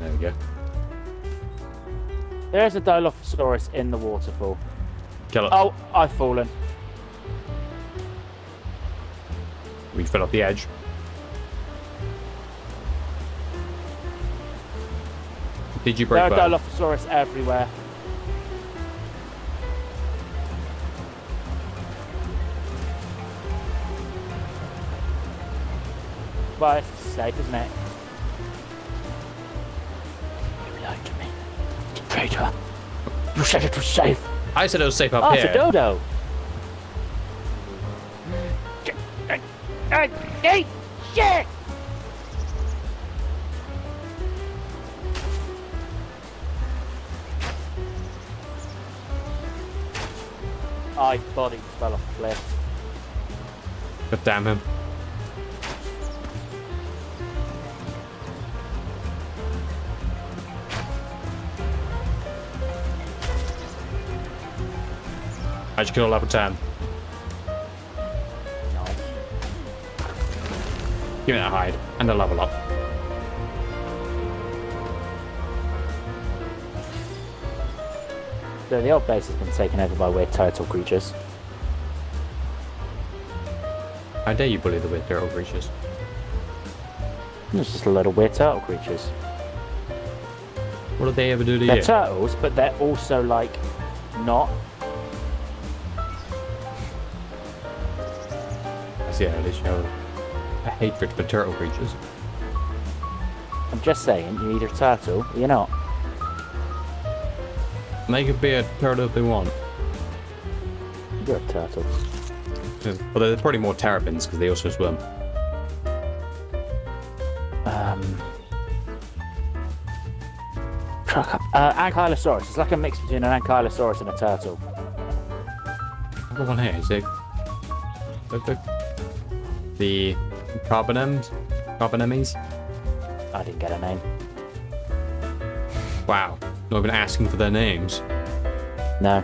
There we go. There is a Dilophosaurus in the waterfall. Kill it. Oh, I've fallen. We fell off the edge. Did you break There are? Dilophosaurus everywhere. Well, it's safe, isn't it? Traitor. You said it was safe. I said it was safe up Oh, here. it's a dodo. Hey, hey, shit! I thought he fell off a cliff. God damn him. How'd you kill level 10? Nice. Give me that hide and a level up. So the old base has been taken over by weird turtle creatures. How dare you bully the weird turtle creatures? It's just a little weird turtle creatures. What did they ever do to you? They're turtles, but they're also like not. See how they show a hatred for turtle creatures. I'm just saying, you're either a turtle or you're not. They could be a turtle if they want. You're a turtle. Well, they're probably more terrapins because they also swim. Um, up. Uh, Ankylosaurus. It's like a mix between an Ankylosaurus and a turtle. The one here, is it? Look, look. The carbonems? Carbonemys? I didn't get a name. Wow. Not even asking for their names. No.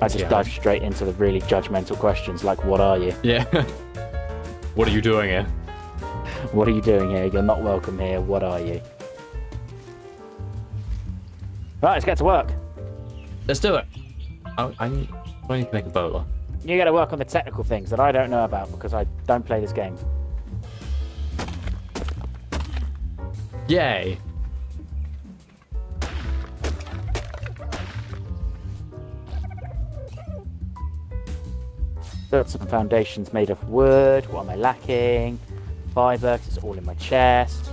I just Yeah. dive straight into the really judgmental questions like, what are you? Yeah. what are you doing here? What are you doing here? You're not welcome here. What are you? Right, let's get to work. Let's do it. I, I need, I need to make a bowler. You got to work on the technical things that I don't know about because I don't play this game. Yay. Built some foundations made of wood. What am I lacking? Fiber, it's all in my chest.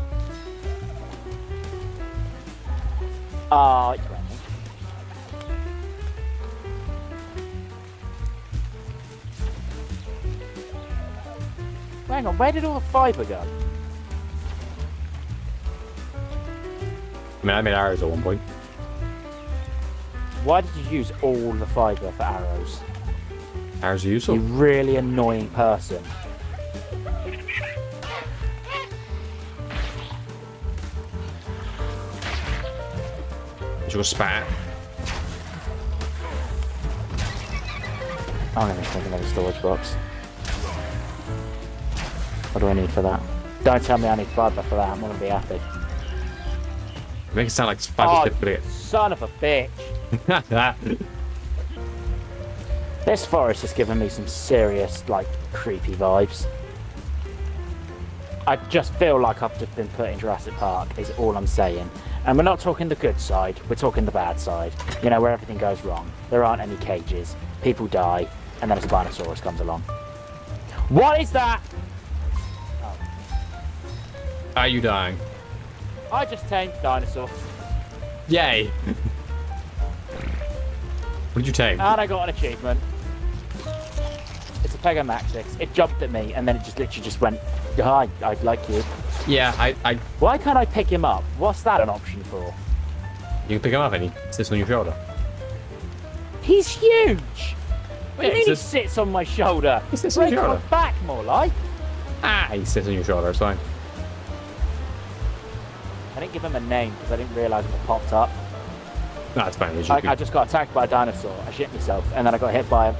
Ah, it's Hang on, where did all the fiber go? I mean, I made arrows at one point. Why did you use all the fiber for arrows? Arrows are You useful. really annoying person. It's your spat. I'm gonna make another storage box. What do I need for that? Don't tell me I need fiber for that. I'm gonna be happy. Make it sound like it's Oh, difficult. son of a bitch! This forest has given me some serious, like, creepy vibes. I just feel like I've just been put in Jurassic Park, is all I'm saying. And we're not talking the good side, we're talking the bad side. You know, where everything goes wrong. There aren't any cages, people die, and then a Spinosaurus comes along. What is that? Are you dying? I just tamed dinosaur, Yay. what did you take? and I got an achievement. It's a Pegomastax. It jumped at me, and then it just literally just went, Hi, I'd like you. yeah, I, I, Why can't I pick him up? What's that an option for? you can pick him up and he sits on your shoulder. He's huge! What do you mean he sits on my shoulder? He sits on Break your my shoulder. back more like. Ah, he sits on your shoulder, it's fine. I didn't give him a name because I didn't realise it popped up. No, fine. I, just, I just got attacked by a dinosaur. I shit myself, and then I got hit by a,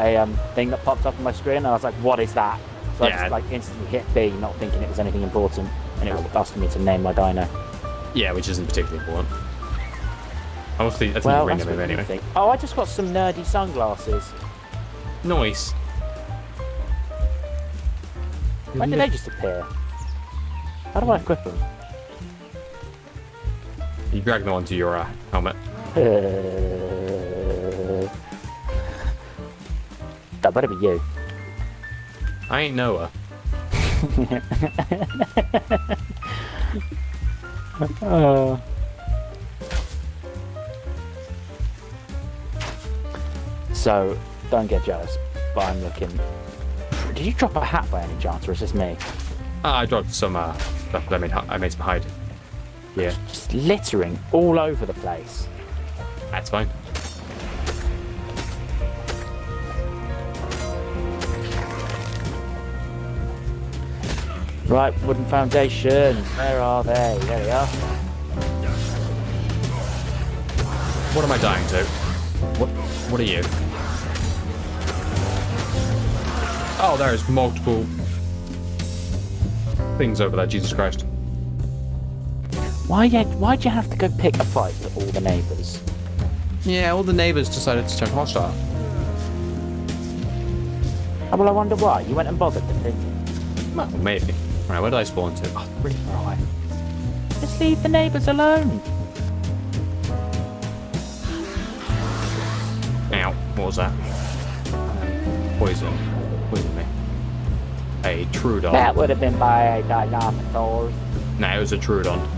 a um, thing that popped up on my screen, and I was like, "What is that?" So I just like instantly hit B, not thinking it was anything important, and it was asking me to name my dino. Yeah, which isn't particularly important. I was think, I think Well, the ring that's move what you anyway. think. Oh, I just got some nerdy sunglasses. Nice. When did they just appear? How do I equip them? You drag them onto your uh, helmet. that better be you. I ain't Noah. Uh. So, don't get jealous, but I'm looking. Did you drop a hat by any chance, or is this me? Ah, I dropped some uh, stuff. I made, I made some hide. Yeah, Just littering all over the place. that's fine. Right, wooden foundations. Where are they? There they are. What am I dying to? What? What are you? Oh, there's multiple things over there. Jesus Christ. Why? You, why'd you have to go pick a fight with all the neighbours? Yeah, all the neighbors decided to turn hostile. Oh, well, I wonder why. You went and bothered them, didn't you? Well, maybe. Right, where did I spawn to? Oh, really far away. Just leave the neighbours alone. Ow, what was that? Um, poison. Poison me. A Troodon. That would have been by dinosaurs. No, it was a Troodon.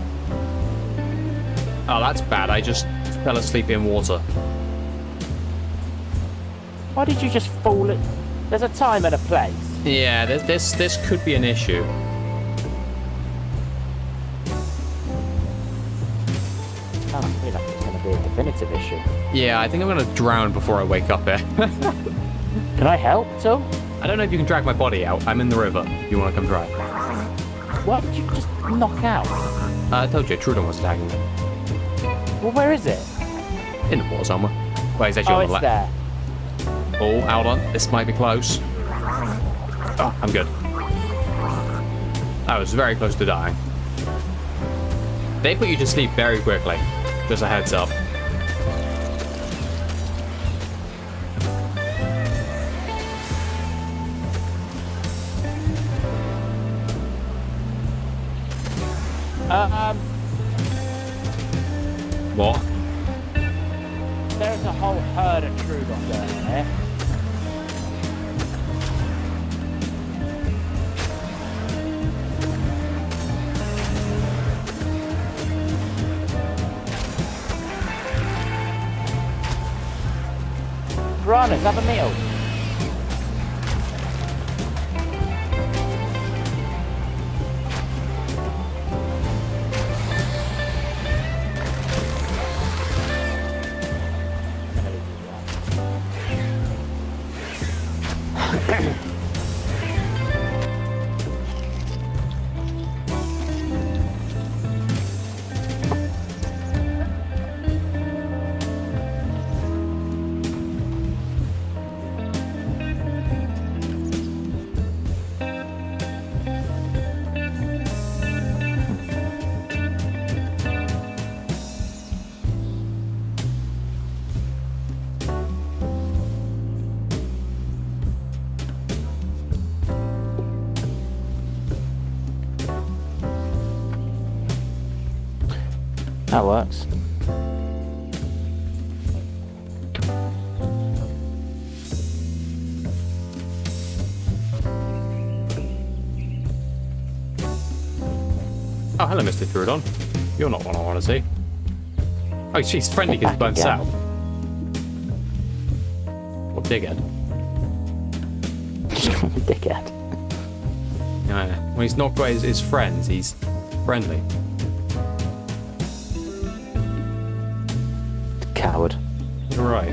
Oh, that's bad. I just fell asleep in water. Why did you just fall? At... There's a time and a place. Yeah, this this, this could be an issue. Oh, I feel like it's going to be a definitive issue. Yeah, I think I'm gonna drown before I wake up here. Can I help all? I don't know if you can drag my body out. I'm in the river. You wanna come try? What did you just knock out? Uh, I told you, Troodon was attacking me. Well, where is it? In the water somewhere. Well, he's actually Oh, on the left. there. Oh, hold on. This might be close. Oh, I'm good. I was very close to dying. They put you to sleep very quickly. Just a heads up. What? there's a whole herd of down there. Have a meal. That works. Oh, hello, Mr. Troodon. You're not one I want to see. Oh, she's friendly because burns out. What dickhead? Dickhead. Yeah. When he's not got his, his friends, he's friendly. Coward. Right.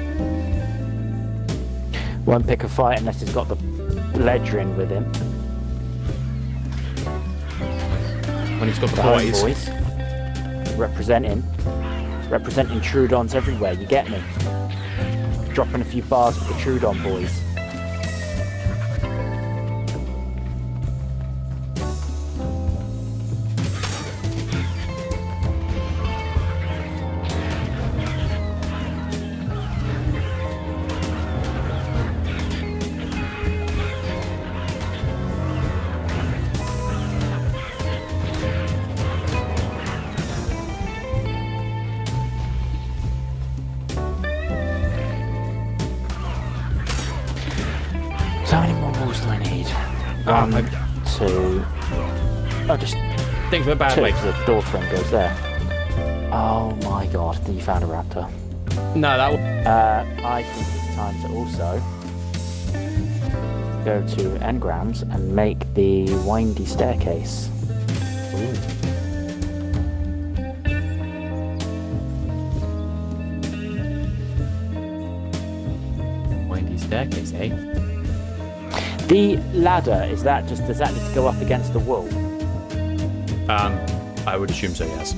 Won't pick a fight unless he's got the ledgering with him. When he's got the, The boys. boys. Representing. Representing Troodons everywhere, you get me? Dropping a few bars with the Troodon boys. One, I- two. Oh, just Things went bad, two. mate. 'cause The door frame goes there. Oh my god! You found a raptor. No, that was... Uh, I think it's time to also go to engrams and make the windy staircase. Windy staircase, eh? The ladder is that just does that need to go up against the wall? Um, I would assume so, yes.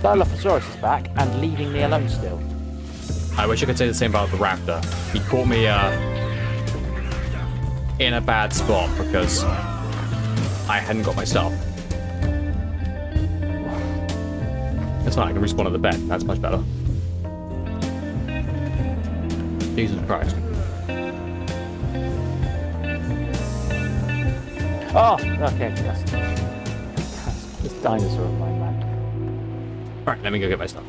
Dilophosaurus is back and leaving me alone still. I wish I could say the same about the raptor. He caught me, uh, in a bad spot because I hadn't got my stuff. That's fine, I can respawn at the bed. That's much better. Jesus Christ. Oh, okay, that's this dinosaur in my mind. Alright, let me go get my stuff.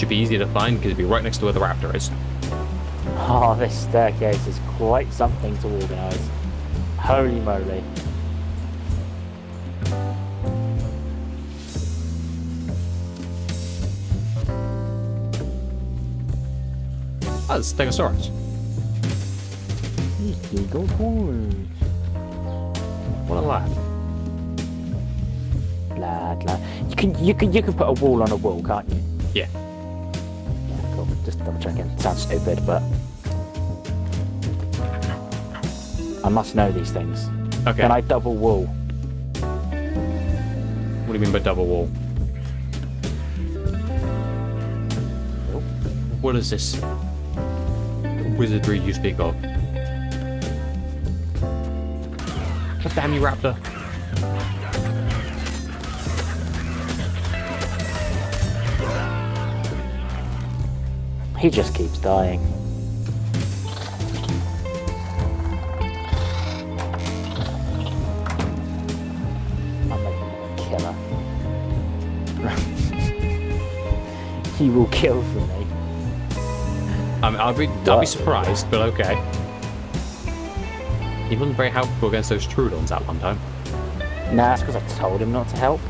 Should be easy to find because it'd be right next to where the raptor is. Oh, this staircase is quite something to organise. Holy moly. Oh, it's Stegosaurus. Eagle horns. What a lad. Lad, lad. You can, you can, you can put a wall on a wall, can't you? Yeah. Yeah, cool. Just double checking. Sounds stupid, but I must know these things. Okay. Can I double wall? What do you mean by double wall? What is this wizardry you speak of? God damn you, raptor. He just keeps dying. I'm a killer. he will kill for me. I mean, I'll be, I'll be surprised, but okay. He wasn't very helpful against those Troodons that one time. Nah, it's because I told him not to help.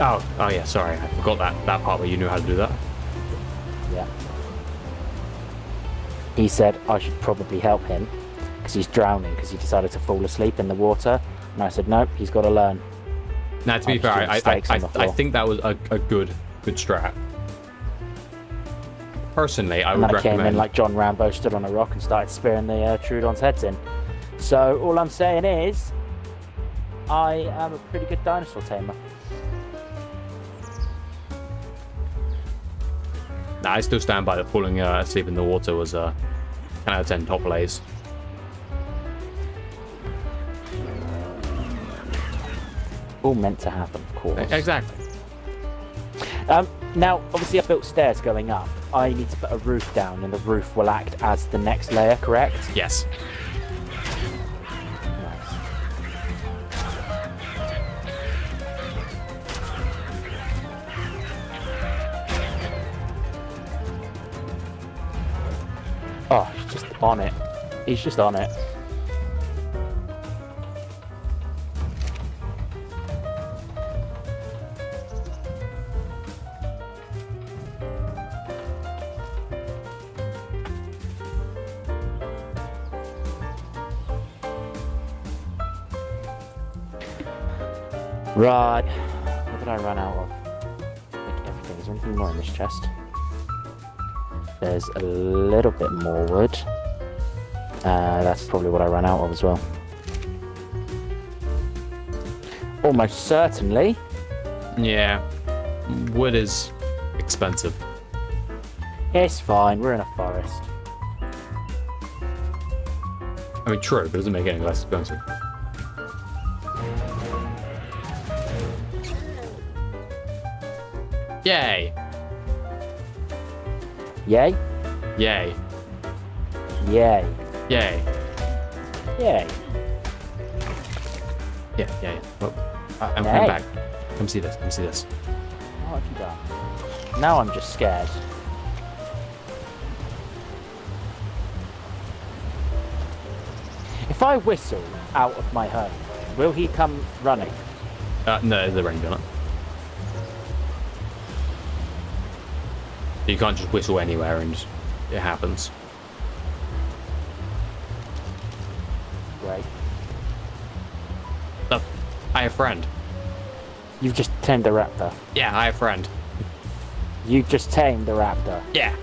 Oh, oh yeah, sorry. I forgot that, that part where you knew how to do that. Yeah. He said I should probably help him because he's drowning because he decided to fall asleep in the water. And I said, nope, he's got to learn. Now, to be I fair, I, I, I, think that was a, a good good strat. Personally, I And would I came in like John Rambo, stood on a rock and started spearing the uh, Troodon's heads in. So all I'm saying is, I am a pretty good dinosaur tamer. Nah, I still stand by the falling uh, asleep in the water was a uh, 10 out of 10 top plays. All meant to happen, of course. Exactly. Um, now, obviously, I built stairs going up. I need to put a roof down, and the roof will act as the next layer, correct? Yes. On it. He's just on it. Right. What did I run out of? Like everything. Is there anything more in this chest? There's a little bit more wood. Uh, that's probably what I ran out of as well. Almost certainly. Yeah. Wood is expensive. It's fine. We're in a forest. I mean, true, but it doesn't make it any less expensive. Yay! Yay? Yay! Yay. Yay! Yay. Yeah, yeah, yeah. Oh, I- I'm Yay. coming back. Come see this. Come see this. What have you done? Now I'm just scared. If I whistle out of my home, will he come running? Uh, no, there's a range on it. You can't just whistle anywhere and it happens. A friend. You've just tamed the raptor. Yeah, I have a friend. You just tamed the raptor. Yeah.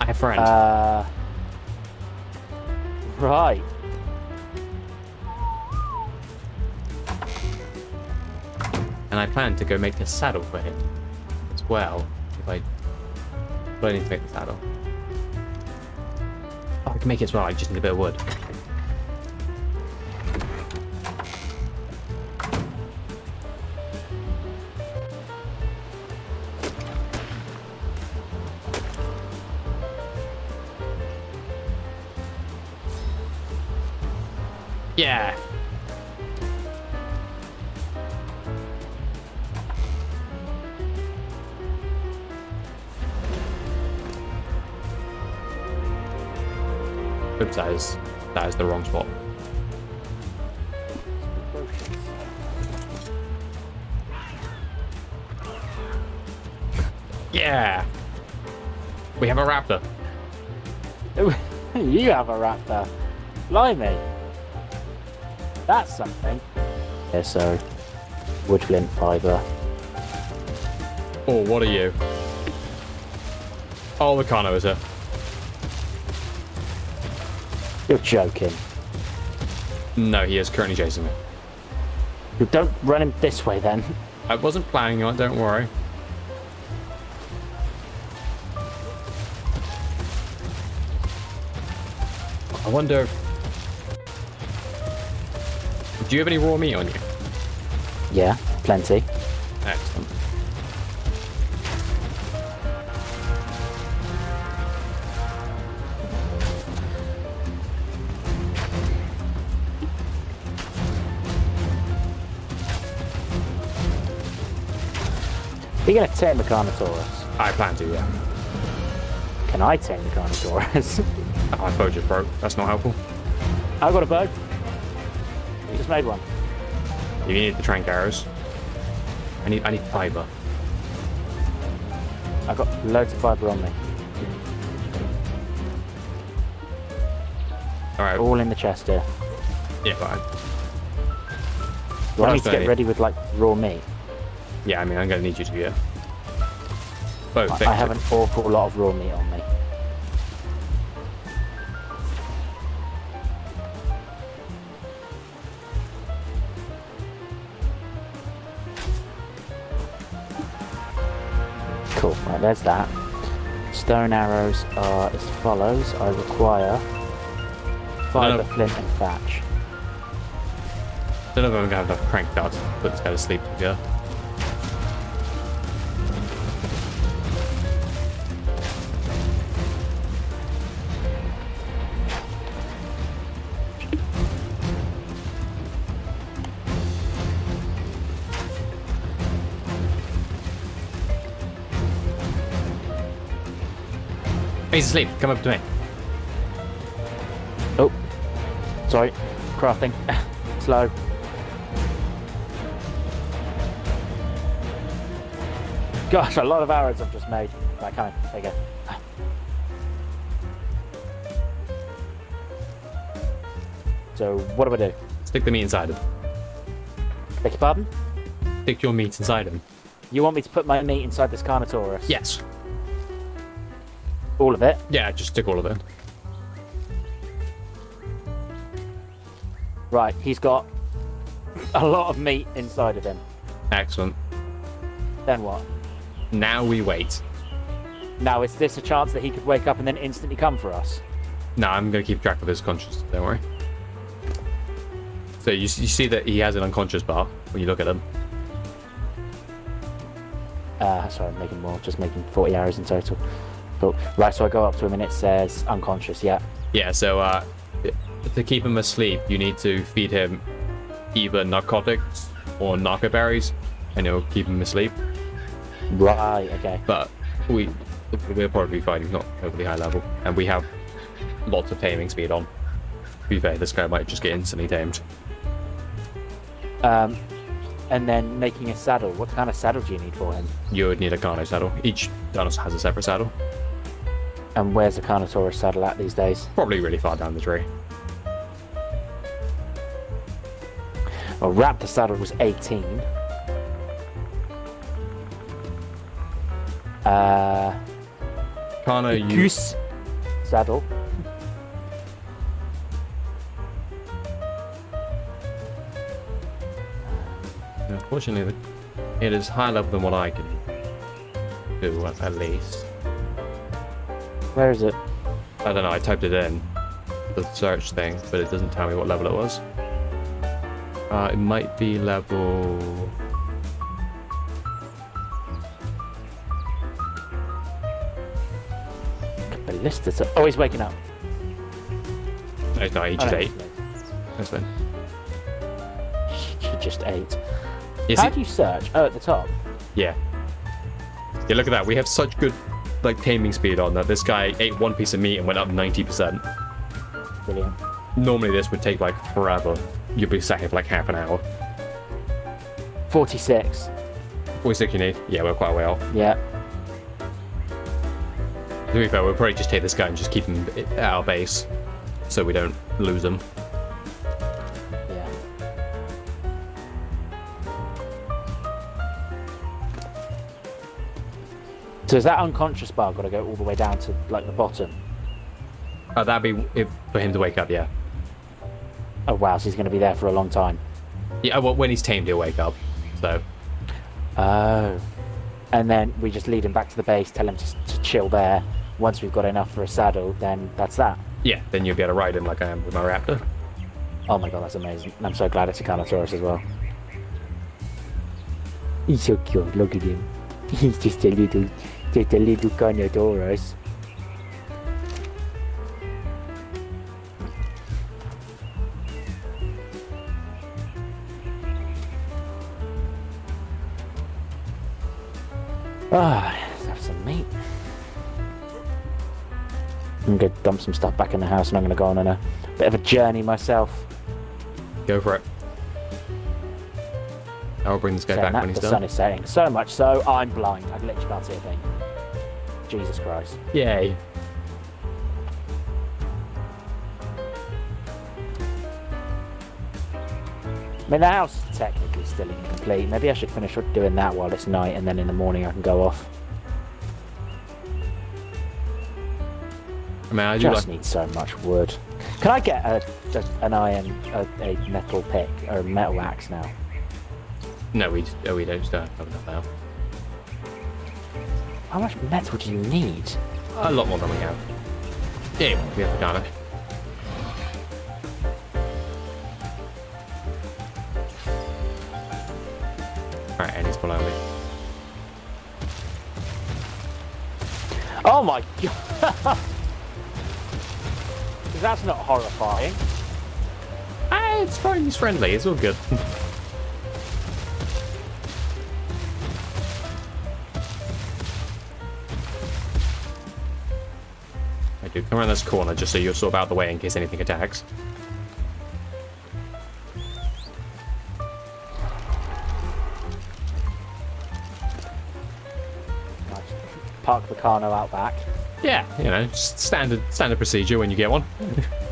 I have a friend. Uh. Right. and I plan to go make a saddle for him as well. If I, I need to make the saddle. Oh, I can make it as well. I just need a bit of wood. Yeah. Oops, that is that is the wrong spot. Yeah. We have a raptor. you have a raptor. Blimey. That's something. Yeah, so wood woodland fibre. Oh, what are you? Oh, the Carno is here. You're joking. No, he is currently chasing me. You don't run him this way then. I wasn't planning on it, don't worry. I wonder if... Do you have any raw meat on you? Yeah, plenty. Excellent. You're gonna tame the Carnotaurus. I plan to, yeah. Can I tame the Carnotaurus? Oh, my bow just broke. That's not helpful. I've got a bow. Just made one. You need the trank arrows. I need I need fiber. I've got loads of fibre on me. Alright. All in the chest here. Yeah, fine. Me else to get need? ready with like raw meat? Yeah, I mean I'm gonna need you to yeah. Both I, I have an awful lot of raw meat on me. Cool, right, there's that. Stone arrows are as follows. I require fibre, No. flint, and thatch. I don't know if I'm gonna have enough trank darts to put this guy to sleep together. He's asleep. Come up to me. Oh, sorry, crafting. Slow. Gosh, a lot of arrows I've just made. Right, coming. There you go. So, what do I do? Stick the meat inside him. Beg your pardon? Stick your meat inside him. You want me to put my meat inside this Carnotaurus? Yes. All of it? Yeah, just stick all of it. Right, he's got a lot of meat inside of him. Excellent. Then what? Now we wait. Now, is this a chance that he could wake up and then instantly come for us? No, I'm going to keep track of his consciousness, don't worry. So you, you see that he has an unconscious bar when you look at him. Uh, sorry, I'm making more, just making 40 hours in total. Cool. Right, so I go up to him and it says unconscious, yeah. Yeah, so uh, to keep him asleep, you need to feed him either narcotics or narco berries, and it'll keep him asleep. Right, okay. But we we'll probably be fine. He's not overly high level, and we have lots of taming speed on. To be fair, this guy might just get instantly tamed. Um, and then making a saddle. What kind of saddle do you need for him? You would need a Carno saddle. Each dinosaur has a separate saddle. And where's the Carnotaurus saddle at these days? Probably really far down the tree. Well, Raptor saddle was 18. Uh, Carno, you Goose saddle. Unfortunately, it is higher level than what I can do, at at least. Where is it? I don't know, I typed it in, the search thing, but it doesn't tell me what level it was. Uh, it might be level... Ballista. Oh, he's waking up. No, it's not, he Oh, just no, ate. That's fine. He just ate. Is How it- do you search? Oh, at the top. Yeah. Yeah, look at that. We have such good like taming speed on that this guy ate one piece of meat and went up 90%. Brilliant. Normally this would take like forever. You'd be sat here for like half an hour. 46. 46 you need? Yeah, we're quite a way off. Yeah. To be fair, we'll probably just take this guy and just keep him at our base so we don't lose him. So is that unconscious bar got to go all the way down to like the bottom? Uh, that'd be if, for him to wake up, yeah. Oh wow, so he's going to be there for a long time. Yeah, well, when he's tamed, he'll wake up. So, Oh. And then we just lead him back to the base, tell him to, to chill there. Once we've got enough for a saddle, then that's that. yeah, then you'll be able to ride him like I am with my raptor. Oh my god, that's amazing. And I'm so glad it's a Carnotaurus as well. He's so cute, look at him. He's just a little, just a little Carnotaurus. Ah, let's have some meat. I'm gonna dump some stuff back in the house and I'm gonna go on on a bit of a journey myself. Go for it. I'll bring this guy Saying back when he's the done. sun is setting. So much so, I'm blind. I literally can't see a thing. Jesus Christ. Yay. I mean, the house is technically still incomplete. Maybe I should finish doing that while it's night, and then in the morning I can go off. I mean, I Just like... need so much wood. Can I get a, a an iron, a, a metal pick or a metal axe now? No, we, oh, we don't start have enough now. How much metal do you need? A lot more than we have. Yeah, we have the Ghana. Alright, and he's below me. Oh my god! That's not horrifying. Ah, it's fine, he's friendly, it's all good. come around this corner just so you're sort of out of the way in case anything attacks. Park the Carno out back. Yeah, you know, just standard standard procedure when you get one.